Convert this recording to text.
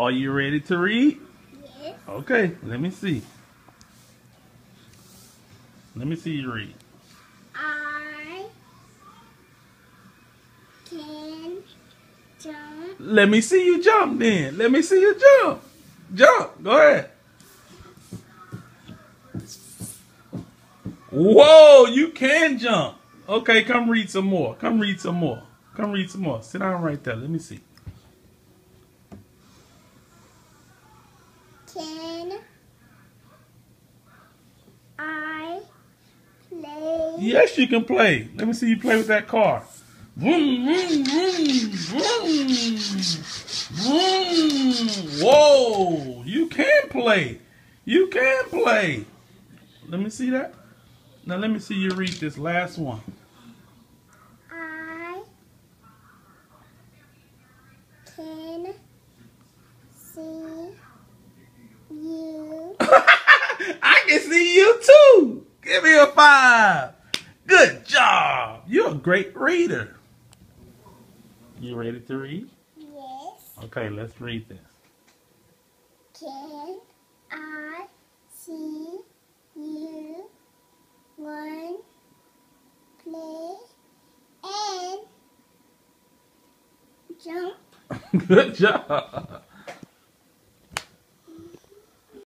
Are you ready to read? Yes. Okay, let me see. Let me see you read. I can jump. Let me see you jump then. Let me see you jump. Jump. Go ahead. Whoa, you can jump. Okay, come read some more. Come read some more. Come read some more. Sit down right there. Let me see. Can I play? Yes, you can play. Let me see you play with that car. Vroom, vroom, vroom, vroom, vroom. Whoa, you can play. You can play. Let me see that. Now let me see you read this last one. I can see you. Can see you too. Give me a five. Good job. You're a great reader. You ready to read? Yes. Okay, let's read this. Can I see you one play and jump? Good job.